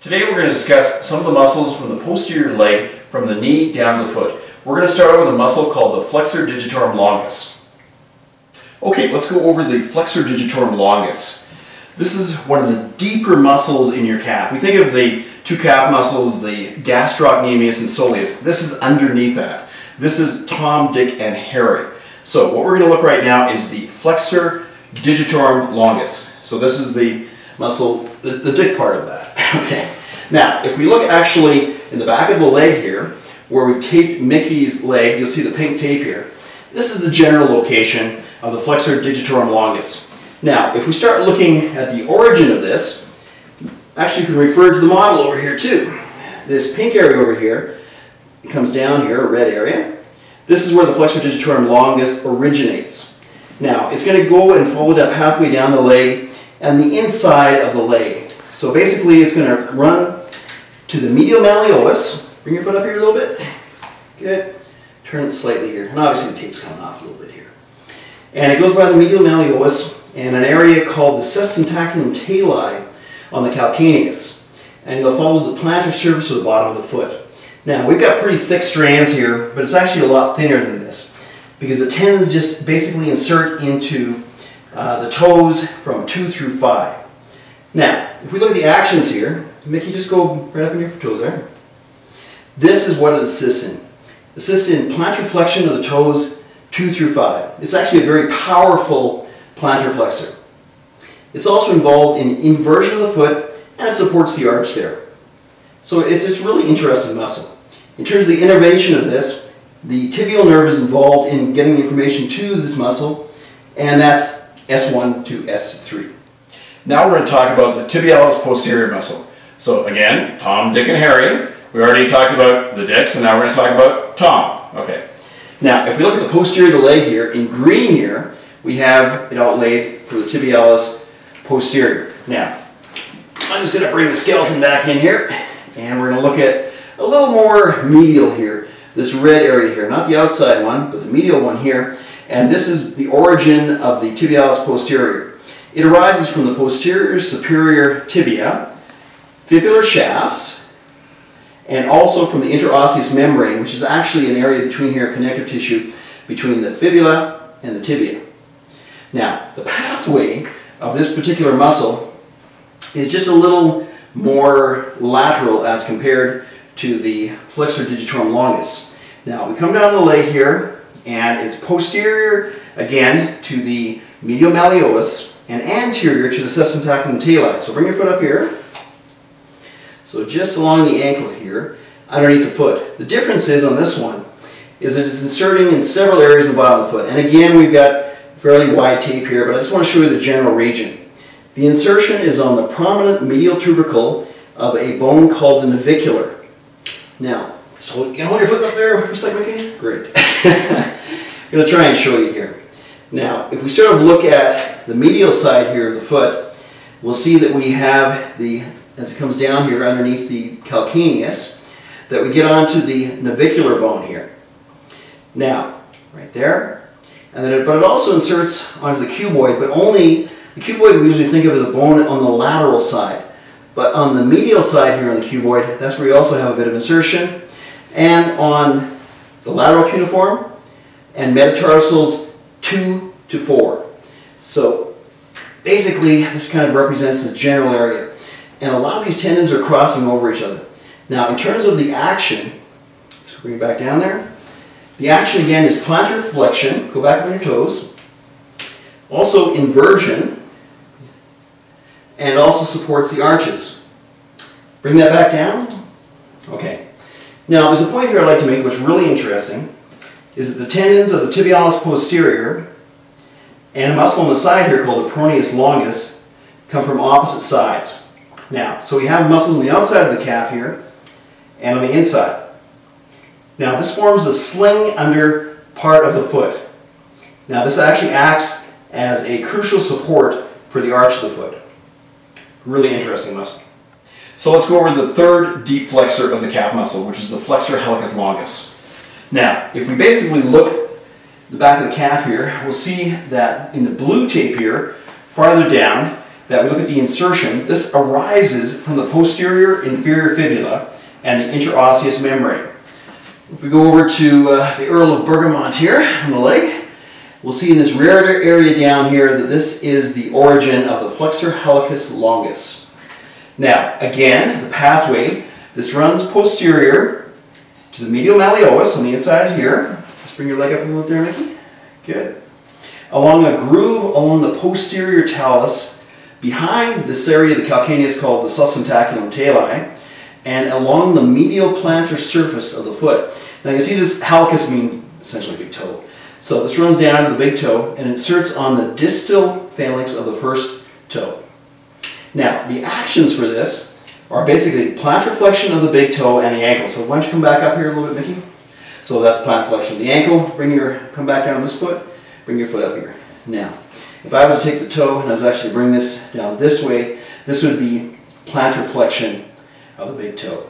Today we're going to discuss some of the muscles from the posterior leg from the knee down to the foot. We're going to start with a muscle called the flexor digitorum longus. Okay, let's go over the flexor digitorum longus. This is one of the deeper muscles in your calf. We think of the two calf muscles, the gastrocnemius and soleus. This is underneath that. This is Tom, Dick, and Harry. So what we're going to look right now is the flexor digitorum longus. So this is the muscle, the, the dick part of that. Okay. Now, if we look actually in the back of the leg here, where we've taped Mickey's leg, you'll see the pink tape here. This is the general location of the flexor digitorum longus. Now, if we start looking at the origin of this, actually you can refer to the model over here too. This pink area over here comes down here, a red area. This is where the flexor digitorum longus originates. Now, it's going to go and follow that pathway down the leg and the inside of the leg. So basically it's going to run to the medial malleolus. Bring your foot up here a little bit. Good. Turn it slightly here. And obviously the tape's coming off a little bit here. And it goes by the medial malleolus and an area called the sustentaculum tali on the calcaneus. And it'll follow the plantar surface of the bottom of the foot. Now we've got pretty thick strands here, but it's actually a lot thinner than this because the tendons just basically insert into uh, the toes from 2 through 5. Now, if we look at the actions here, Mickey, just go right up in your toes there. This is what it assists in. Assists in plantar flexion of the toes 2 through 5. It's actually a very powerful plantar flexor. It's also involved in inversion of the foot and it supports the arch there. So it's, it's really interesting muscle. In terms of the innervation of this, the tibial nerve is involved in getting information to this muscle and that's S1 to S3. Now we're going to talk about the tibialis posterior muscle. So again, Tom, Dick, and Harry. We already talked about the dicks, and now we're going to talk about Tom. Okay. Now, if we look at the posterior of the leg here, in green here, we have it outlaid for the tibialis posterior. Now, I'm just going to bring the skeleton back in here, and we're going to look at a little more medial here. This red area here, not the outside one, but the medial one here. And this is the origin of the tibialis posterior. It arises from the posterior superior tibia, fibular shafts, and also from the interosseous membrane, which is actually an area between here, connective tissue, between the fibula and the tibia. Now, the pathway of this particular muscle is just a little more lateral as compared to the flexor digitorum longus. Now, we come down the leg here, and it's posterior again to the medial malleolus and anterior to the sustentaculum tali. So bring your foot up here. So just along the ankle here, underneath the foot. The difference is on this one is that it's inserting in several areas of the bottom of the foot. And again, we've got fairly wide tape here, but I just want to show you the general region. The insertion is on the prominent medial tubercle of a bone called the navicular. Now, so you can hold your foot up there just like Mickey? Great. I'm going to try and show you here. Now, if we sort of look at the medial side here of the foot, we'll see that we have the, as it comes down here underneath the calcaneus, that we get onto the navicular bone here. Now, right there, and then it, but it also inserts onto the cuboid, but only, the cuboid we usually think of as a bone on the lateral side. But on the medial side here on the cuboid, that's where you also have a bit of insertion and on the lateral cuneiform and metatarsals 2 to 4. So basically this kind of represents the general area. And a lot of these tendons are crossing over each other. Now in terms of the action, let's bring it back down there. The action again is plantar flexion, go back on your toes. Also inversion, and also supports the arches. Bring that back down. Okay. Now, there's a point here I'd like to make which is really interesting, is that the tendons of the tibialis posterior and a muscle on the side here called the peroneus longus come from opposite sides. Now, so we have muscles on the outside of the calf here and on the inside. Now, this forms a sling under part of the foot. Now, this actually acts as a crucial support for the arch of the foot. Really interesting muscle. So let's go over the third deep flexor of the calf muscle, which is the flexor hallucis longus. Now, if we basically look the back of the calf here, we'll see that in the blue tape here, farther down, that we look at the insertion, this arises from the posterior inferior fibula and the interosseous membrane. If we go over to uh, the Earl of Bergamont here on the leg, we'll see in this rare area down here that this is the origin of the flexor hallucis longus. Now, again, the pathway, this runs posterior to the medial malleolus on the inside here. Just bring your leg up a little there, Mickey. Good. Along a groove along the posterior talus, behind this area of the calcaneus called the sustentaculum tali, and along the medial plantar surface of the foot. Now you see this hallucis means essentially big toe. So this runs down to the big toe and inserts on the distal phalanx of the first toe. Now the actions for this are basically plantar flexion of the big toe and the ankle. So why don't you come back up here a little bit, Mickey? So that's plantar flexion of the ankle. Bring your, come back down on this foot. Bring your foot up here. Now, if I was to take the toe and I was actually bring this down this way, this would be plantar flexion of the big toe.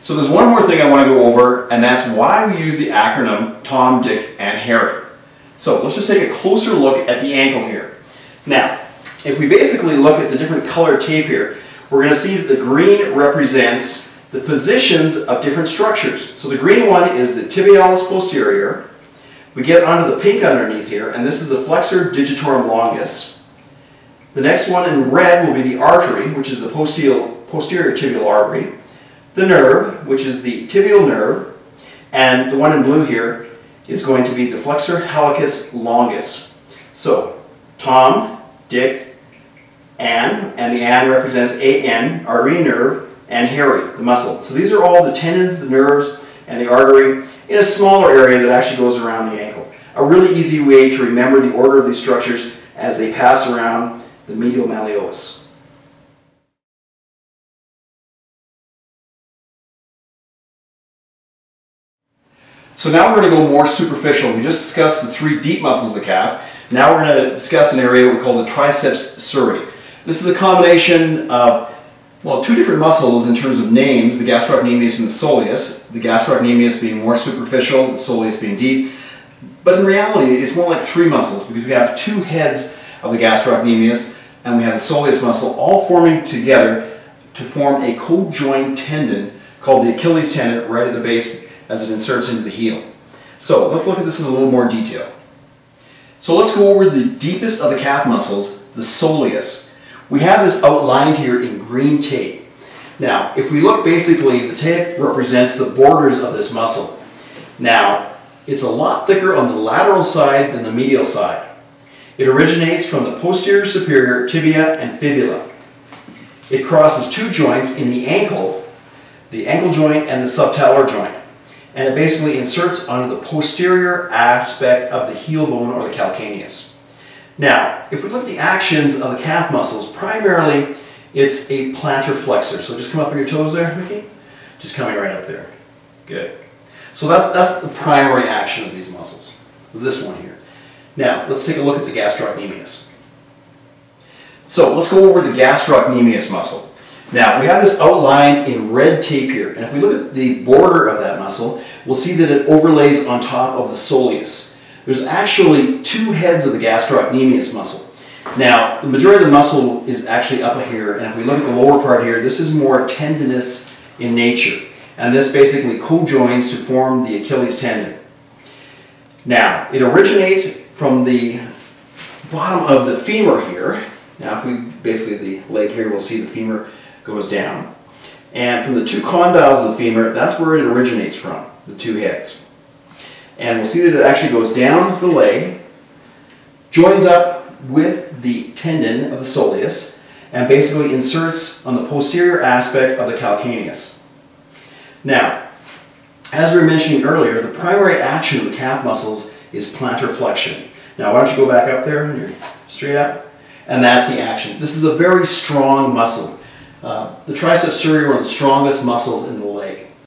So there's one more thing I want to go over, and that's why we use the acronym Tom, Dick, and Harry. So let's just take a closer look at the ankle here. Now, if we basically look at the different color tape here, we're going to see that the green represents the positions of different structures. So the green one is the tibialis posterior. We get onto the pink underneath here, and this is the flexor digitorum longus. The next one in red will be the artery, which is the posterior, posterior tibial artery. The nerve, which is the tibial nerve. And the one in blue here is going to be the flexor hallucis longus. So, Tom, Dick, Ann, and the an represents AN, artery nerve, and Harry, the muscle. So these are all the tendons, the nerves, and the artery in a smaller area that actually goes around the ankle. A really easy way to remember the order of these structures as they pass around the medial malleolus. So now we're going to go more superficial. We just discussed the three deep muscles of the calf. Now we're going to discuss an area we call the triceps surae. This is a combination of, well, two different muscles in terms of names, the gastrocnemius and the soleus. The gastrocnemius being more superficial, the soleus being deep. But in reality, it's more like three muscles because we have two heads of the gastrocnemius and we have the soleus muscle all forming together to form a co-joined tendon called the Achilles tendon right at the base as it inserts into the heel. So let's look at this in a little more detail. So let's go over the deepest of the calf muscles, the soleus. We have this outlined here in green tape. Now, if we look basically, the tape represents the borders of this muscle. Now, it's a lot thicker on the lateral side than the medial side. It originates from the posterior superior tibia and fibula. It crosses two joints in the ankle, the ankle joint and the subtalar joint. And it basically inserts onto the posterior aspect of the heel bone or the calcaneus. Now, if we look at the actions of the calf muscles, primarily it's a plantar flexor. So just come up on your toes there, Mickey. Just coming right up there. Good. So that's, that's the primary action of these muscles. This one here. Now, let's take a look at the gastrocnemius. So let's go over the gastrocnemius muscle. Now, we have this outlined in red tape here, and if we look at the border of that muscle, we'll see that it overlays on top of the soleus. There's actually two heads of the gastrocnemius muscle. Now, the majority of the muscle is actually up here, and if we look at the lower part here, this is more tendinous in nature. And this basically co-joins to form the Achilles tendon. Now, it originates from the bottom of the femur here. Now if we, basically the leg here, we'll see the femur goes down. And from the two condyles of the femur, that's where it originates from, the two heads. And we'll see that it actually goes down the leg, joins up with the tendon of the soleus, and basically inserts on the posterior aspect of the calcaneus. Now, as we were mentioning earlier, the primary action of the calf muscles is plantar flexion. Now why don't you go back up there and you're straight up? And that's the action. This is a very strong muscle. Uh, the triceps surae are one of the strongest muscles in the